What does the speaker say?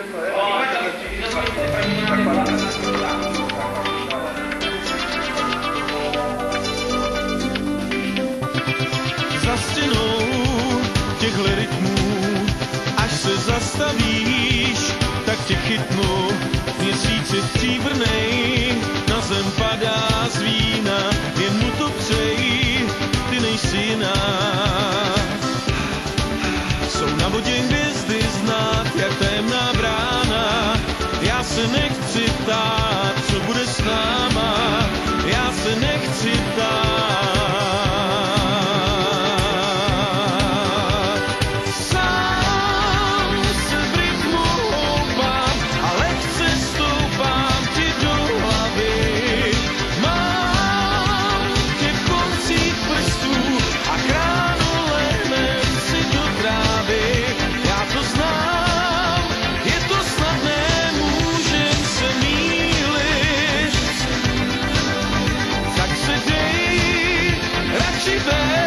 Za stěnou těchhle rytmů, až se zastavíš, tak tě chytnu. Měsíc je stříbrnej, na zem padá z vína, jen mu to přeji, ty nejsi jiná. Jsou na vodě hvězdy se nechci ptát, co bude s náma. Já se nechci ptát. she there?